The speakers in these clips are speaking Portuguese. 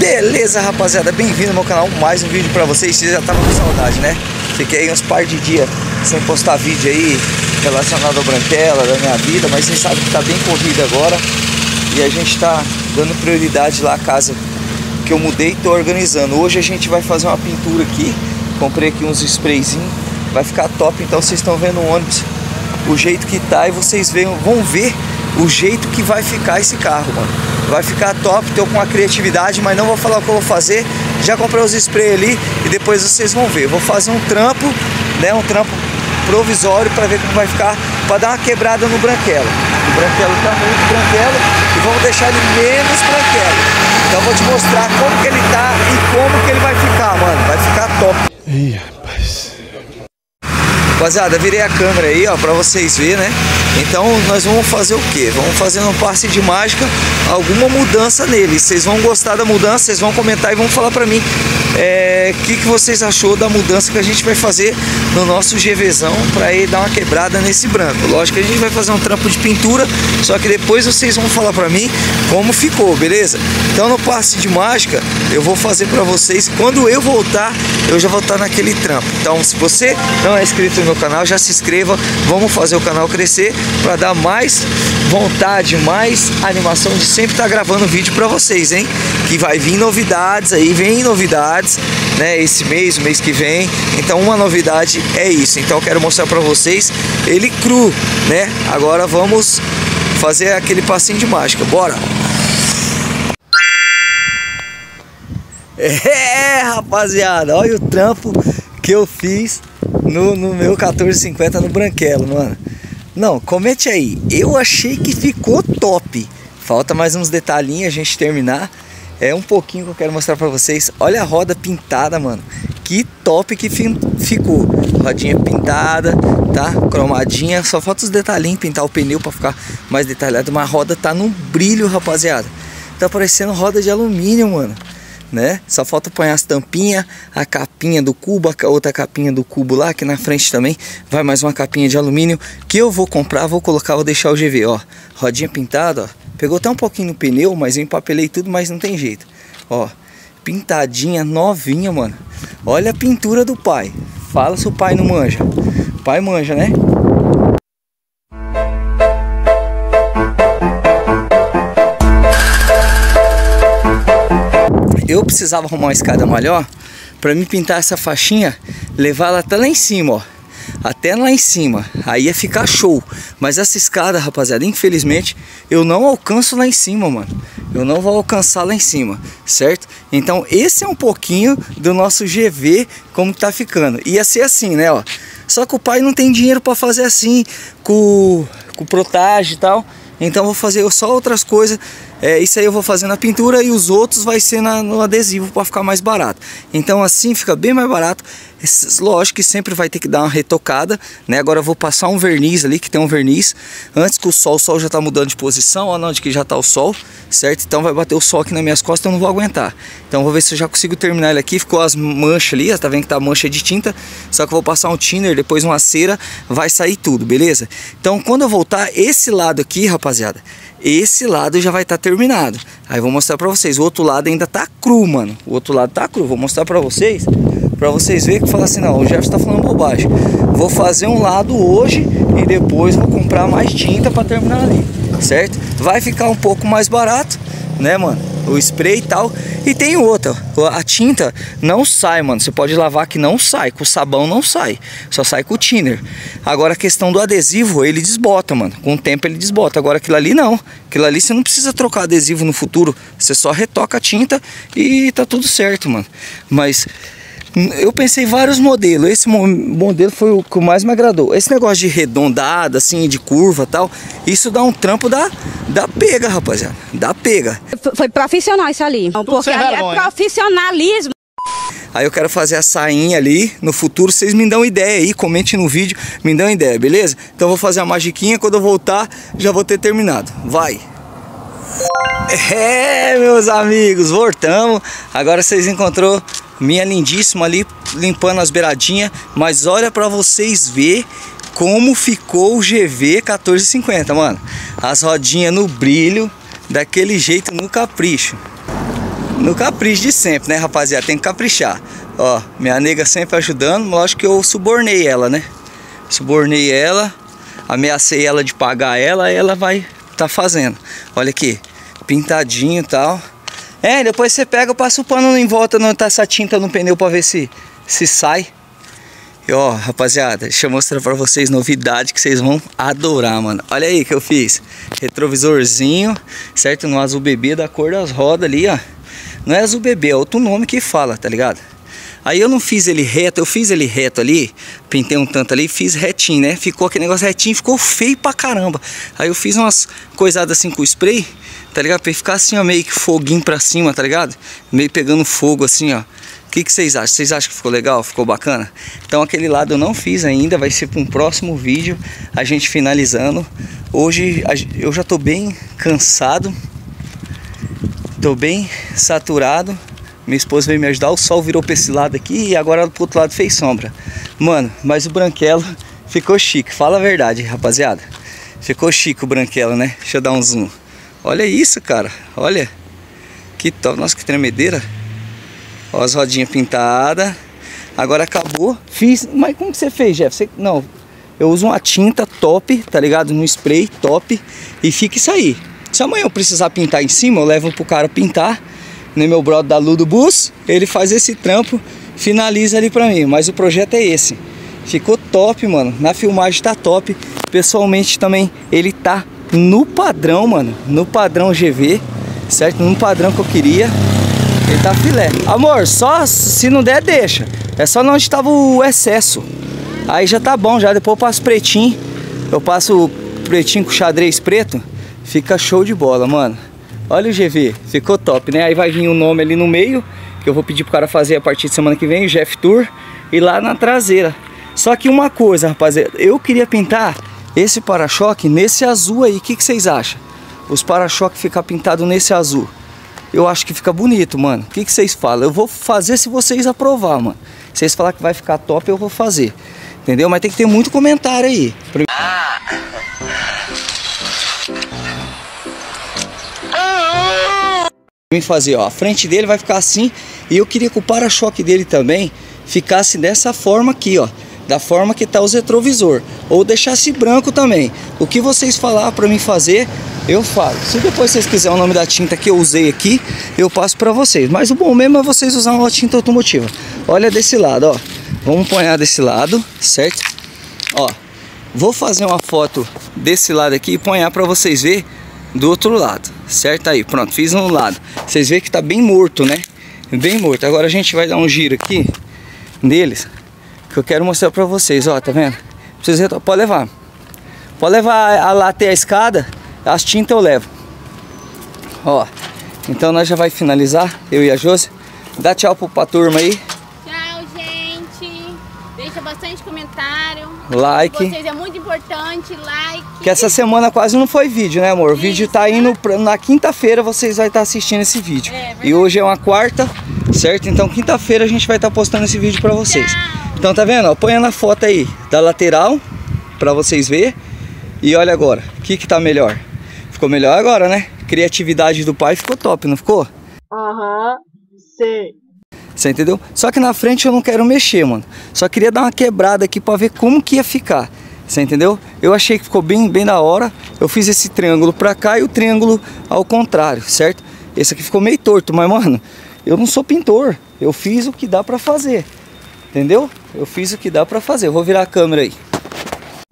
Beleza, rapaziada, bem-vindo ao meu canal, mais um vídeo pra vocês, vocês já estavam com saudade, né? Fiquei uns par de dias sem postar vídeo aí relacionado ao Branquela, da minha vida, mas vocês sabem que tá bem corrido agora. E a gente tá dando prioridade lá à casa que eu mudei e tô organizando. Hoje a gente vai fazer uma pintura aqui, comprei aqui uns sprayzinhos, vai ficar top, então vocês estão vendo o ônibus, o jeito que tá e vocês vão ver o jeito que vai ficar esse carro, mano. Vai ficar top, tô com a criatividade, mas não vou falar o que eu vou fazer. Já comprei os spray ali e depois vocês vão ver. Vou fazer um trampo, né, um trampo provisório para ver como vai ficar, para dar uma quebrada no branquelo. O branquelo tá muito branquelo e vamos deixar ele menos branquelo. Então vou te mostrar como que ele tá e como que ele vai ficar, mano. Vai ficar top. Ih. Rapaziada, virei a câmera aí, ó, pra vocês verem, né? Então nós vamos fazer o que? Vamos fazer no passe de mágica alguma mudança nele. Vocês vão gostar da mudança, vocês vão comentar e vão falar pra mim o é, que, que vocês achou da mudança que a gente vai fazer no nosso GVzão para ele dar uma quebrada nesse branco. Lógico que a gente vai fazer um trampo de pintura, só que depois vocês vão falar para mim como ficou, beleza? Então no passe de mágica eu vou fazer para vocês, quando eu voltar, eu já vou estar naquele trampo. Então se você não é inscrito no meu canal, já se inscreva, vamos fazer o canal crescer para dar mais vontade, mais animação de sempre estar gravando vídeo para vocês, hein? Que vai vir novidades aí, vem novidades, né? Esse mês, mês que vem. Então uma novidade é isso. Então quero mostrar para vocês ele cru, né? Agora vamos fazer aquele passinho de mágica. Bora! É, rapaziada, olha o trampo que eu fiz no, no meu 1450 no Branquelo, mano. Não, comente aí. Eu achei que ficou top. Falta mais uns detalhinhos a gente terminar. É um pouquinho que eu quero mostrar pra vocês. Olha a roda pintada, mano. Que top que ficou. Rodinha pintada, tá? Cromadinha. Só falta os detalhinhos, pintar o pneu pra ficar mais detalhado. Mas a roda tá num brilho, rapaziada. Tá parecendo roda de alumínio, mano né? Só falta pôr as tampinhas, a capinha do cubo, a outra capinha do cubo lá, aqui na frente também vai mais uma capinha de alumínio que eu vou comprar, vou colocar, vou deixar o GV, ó. Rodinha pintada, ó. Pegou até um pouquinho no pneu, mas eu empapelei tudo, mas não tem jeito. Ó, pintadinha, novinha, mano. Olha a pintura do pai. Fala se o pai não manja. pai manja, né? Precisava arrumar uma escada maior para me pintar essa faixinha, levar ela até lá em cima, ó. Até lá em cima, aí ia ficar show. Mas essa escada, rapaziada, infelizmente, eu não alcanço lá em cima, mano. Eu não vou alcançar lá em cima, certo? Então esse é um pouquinho do nosso GV, como tá ficando. Ia ser assim, né, ó. Só que o pai não tem dinheiro para fazer assim, com, com protagem e tal. Então vou fazer só outras coisas é, isso aí eu vou fazer na pintura e os outros vai ser na, no adesivo para ficar mais barato. Então assim fica bem mais barato. Lógico que sempre vai ter que dar uma retocada, né? Agora eu vou passar um verniz ali, que tem um verniz. Antes que o sol, o sol já tá mudando de posição, olha onde que já tá o sol, certo? Então vai bater o sol aqui nas minhas costas, eu não vou aguentar. Então vou ver se eu já consigo terminar ele aqui. Ficou as manchas ali, tá vendo que tá mancha de tinta. Só que eu vou passar um thinner, depois uma cera, vai sair tudo, beleza? Então quando eu voltar, esse lado aqui, rapaziada, esse lado já vai estar tá terminado. Aí vou mostrar pra vocês. O outro lado ainda tá cru, mano. O outro lado tá cru. Vou mostrar pra vocês. Pra vocês verem que fala assim, não, o Jefferson tá falando bobagem. Vou fazer um lado hoje e depois vou comprar mais tinta pra terminar ali. Certo? Vai ficar um pouco mais barato, né, mano? o spray e tal. E tem outra, a tinta não sai, mano. Você pode lavar que não sai, com sabão não sai, só sai com o thinner. Agora a questão do adesivo, ele desbota, mano. Com o tempo ele desbota. Agora aquilo ali não. Aquilo ali você não precisa trocar adesivo no futuro. Você só retoca a tinta e tá tudo certo, mano. Mas eu pensei vários modelos. Esse modelo foi o que mais me agradou. Esse negócio de redondada, assim, de curva tal, isso dá um trampo da, da pega, rapaziada. Da pega. Foi profissional isso ali. Porque ali é profissionalismo. Aí eu quero fazer a sainha ali no futuro. Vocês me dão ideia aí, comente no vídeo, me dão ideia, beleza? Então eu vou fazer a magiquinha. Quando eu voltar, já vou ter terminado. Vai! É, meus amigos, voltamos. Agora vocês encontrou minha lindíssima ali limpando as beiradinhas, mas olha para vocês ver como ficou o GV 1450, mano. As rodinhas no brilho, daquele jeito no capricho. no capricho de sempre, né, rapaziada? Tem que caprichar. Ó, minha nega sempre ajudando. Lógico que eu subornei ela, né? Subornei ela, ameacei ela de pagar ela, ela vai tá fazendo. Olha aqui, pintadinho e tal. É, depois você pega, passa o pano em volta, não tá essa tinta no pneu pra ver se, se sai. E ó, rapaziada, deixa eu mostrar pra vocês novidade que vocês vão adorar, mano. Olha aí que eu fiz. Retrovisorzinho, certo? No azul bebê da cor das rodas ali, ó. Não é azul bebê, é outro nome que fala, tá ligado? Aí eu não fiz ele reto, eu fiz ele reto ali, pintei um tanto ali, fiz retinho, né? Ficou aquele negócio retinho, ficou feio pra caramba. Aí eu fiz umas coisadas assim com spray, tá ligado? Pra ele ficar assim, ó, meio que foguinho pra cima, tá ligado? Meio pegando fogo assim, ó. O que, que vocês acham? Vocês acham que ficou legal? Ficou bacana? Então aquele lado eu não fiz ainda, vai ser para um próximo vídeo a gente finalizando. Hoje eu já tô bem cansado, tô bem saturado. Minha esposa veio me ajudar, o sol virou para esse lado aqui e agora pro outro lado fez sombra. Mano, mas o branquelo ficou chique, fala a verdade, rapaziada. Ficou chique o branquelo, né? Deixa eu dar um zoom. Olha isso, cara. Olha. Que top. Nossa, que tremedeira. Ó, as rodinhas pintadas. Agora acabou. Fiz. Mas como que você fez, Jeff? Você... Não. Eu uso uma tinta top, tá ligado? Um spray top. E fica isso aí. Se amanhã eu precisar pintar em cima, eu levo pro cara pintar. Nem meu brother da Ludo Bus. Ele faz esse trampo. Finaliza ali pra mim. Mas o projeto é esse. Ficou top, mano. Na filmagem tá top. Pessoalmente também ele tá no padrão, mano. No padrão GV. Certo? No padrão que eu queria. Ele tá filé. Amor, só se não der, deixa. É só onde estava o excesso. Aí já tá bom, já depois eu passo pretinho. Eu passo pretinho com xadrez preto. Fica show de bola, mano. Olha o GV, ficou top, né? Aí vai vir o um nome ali no meio, que eu vou pedir pro cara fazer a partir de semana que vem, o Jeff Tour. E lá na traseira. Só que uma coisa, rapaziada, eu queria pintar esse para-choque nesse azul aí. O que, que vocês acham? Os para-choques ficar pintado nesse azul eu acho que fica bonito, mano. O que, que vocês falam? Eu vou fazer se vocês aprovar, mano. Se vocês falar que vai ficar top, eu vou fazer. Entendeu? Mas tem que ter muito comentário aí. Vem fazer, ó. A frente dele vai ficar assim. E eu queria que o para-choque dele também ficasse dessa forma aqui, ó da forma que tá os retrovisor ou deixasse branco também. O que vocês falar para mim fazer, eu falo. Se depois vocês quiserem o nome da tinta que eu usei aqui, eu passo para vocês. Mas o bom mesmo é vocês usar uma tinta automotiva. Olha desse lado, ó. Vamos apanhar desse lado, certo? Ó, vou fazer uma foto desse lado aqui e apanhar para vocês ver do outro lado, certo? Aí, pronto, fiz um lado. Vocês veem que tá bem morto, né? Bem morto. Agora a gente vai dar um giro aqui neles que eu quero mostrar pra vocês, ó, tá vendo? Vocês pode levar. Pode levar a, lá até a escada, as tintas eu levo. Ó, então nós já vai finalizar, eu e a Josi. Dá tchau pro, pra turma aí. Bastante comentário. Like. Vocês é muito importante, like. Que essa semana quase não foi vídeo, né, amor? O vídeo tá indo pra, na quinta-feira, vocês vão estar assistindo esse vídeo. É, e hoje é uma quarta, certo? Então quinta-feira a gente vai estar postando esse vídeo pra vocês. Tchau. Então tá vendo? Põe na foto aí da lateral para vocês ver. E olha agora, o que que tá melhor? Ficou melhor agora, né? Criatividade do pai ficou top, não ficou? Aham, uhum, sei. Você entendeu? Só que na frente eu não quero mexer, mano. Só queria dar uma quebrada aqui para ver como que ia ficar. Você entendeu? Eu achei que ficou bem, bem da hora. Eu fiz esse triângulo pra cá e o triângulo ao contrário, certo? Esse aqui ficou meio torto, mas mano, eu não sou pintor. Eu fiz o que dá pra fazer. Entendeu? Eu fiz o que dá pra fazer. Vou virar a câmera aí.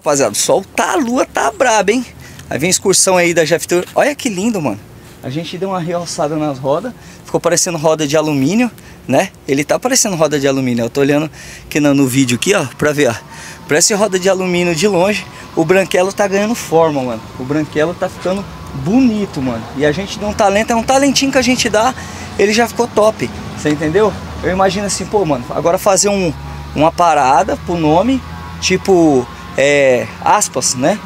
Rapaziada, o sol tá, a lua tá braba, hein? Aí vem a excursão aí da Jeff Tour. Olha que lindo, mano. A gente deu uma realçada nas rodas. Ficou parecendo roda de alumínio, né? Ele tá parecendo roda de alumínio. Eu tô olhando aqui no, no vídeo aqui, ó, pra ver, ó. Parece roda de alumínio de longe. O branquelo tá ganhando forma, mano. O branquelo tá ficando bonito, mano. E a gente deu um talento, é um talentinho que a gente dá. Ele já ficou top. Você entendeu? Eu imagino assim, pô, mano, agora fazer um, uma parada pro nome, tipo, é, aspas, né?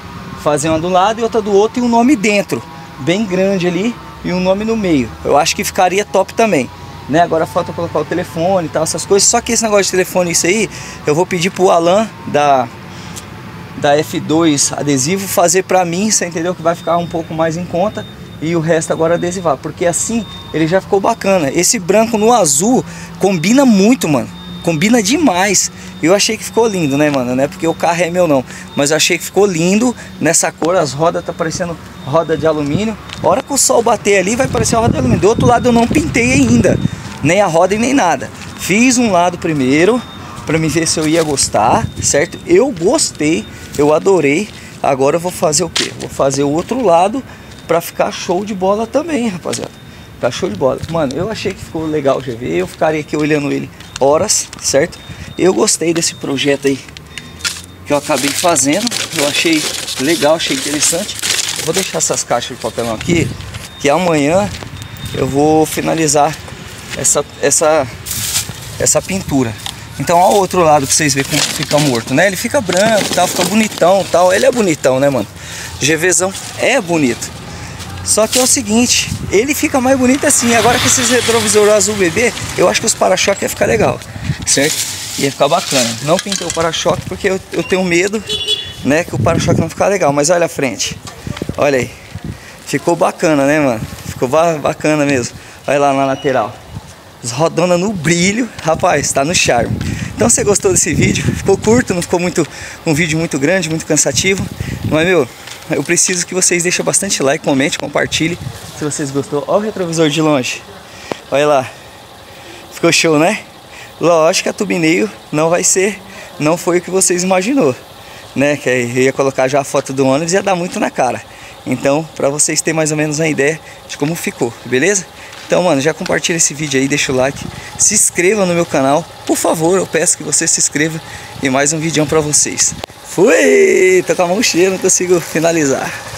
Fazer uma do lado e outra do outro e um nome dentro, bem grande ali e um nome no meio. Eu acho que ficaria top também. Né? Agora falta colocar o telefone e tal, essas coisas. Só que esse negócio de telefone, isso aí, eu vou pedir pro Alan da, da F2 adesivo fazer pra mim, você entendeu? Que vai ficar um pouco mais em conta. e o resto agora adesivar, porque assim ele já ficou bacana. Esse branco no azul combina muito, mano. Combina demais. Eu achei que ficou lindo, né, mano? Não é porque o carro é meu não, mas eu achei que ficou lindo nessa cor. As rodas tá parecendo roda de alumínio. A hora que o sol bater ali vai parecer roda de alumínio. Do outro lado eu não pintei ainda, nem a roda e nem nada. Fiz um lado primeiro para me ver se eu ia gostar, certo? Eu gostei, eu adorei. Agora eu vou fazer o quê? Vou fazer o outro lado para ficar show de bola também, rapaziada. Tá show de bola. Mano, eu achei que ficou legal o GV. Eu ficaria aqui olhando ele horas, certo? Eu gostei desse projeto aí que eu acabei fazendo. Eu achei legal, achei interessante. Eu vou deixar essas caixas de papelão aqui, que amanhã eu vou finalizar essa, essa, essa pintura. Então, ao outro lado que vocês veem como fica morto, né? Ele fica branco, tal, fica bonitão, tal. Ele é bonitão, né, mano? GVzão é bonito. Só que é o seguinte, ele fica mais bonito assim. Agora com esses retrovisor azul bebê, eu acho que os para-choque ia ficar legal, certo? Ia ficar bacana. Não pintei o para-choque porque eu, eu tenho medo, né, que o para-choque não ficar legal. Mas olha a frente, olha aí. Ficou bacana, né, mano? Ficou bacana mesmo. Olha lá na lateral. As rodonas no brilho, rapaz, tá no charme. Então você gostou desse vídeo? Ficou curto, não ficou muito um vídeo muito grande, muito cansativo. Mas meu, eu preciso que vocês deixem bastante like, comente, compartilhe se vocês gostou. Olha o retrovisor de longe. Olha lá. Ficou show, né? Lógico que a tubineio não vai ser, não foi o que vocês imaginou, né? Que eu ia colocar já a foto do ônibus e ia dar muito na cara. Então, para vocês terem mais ou menos uma ideia de como ficou, beleza? Então, mano, já compartilha esse vídeo aí, deixa o like, se inscreva no meu canal, por favor, eu peço que você se inscreva e mais um vídeo para vocês. Fui! Tô com a mão cheia, não consigo finalizar.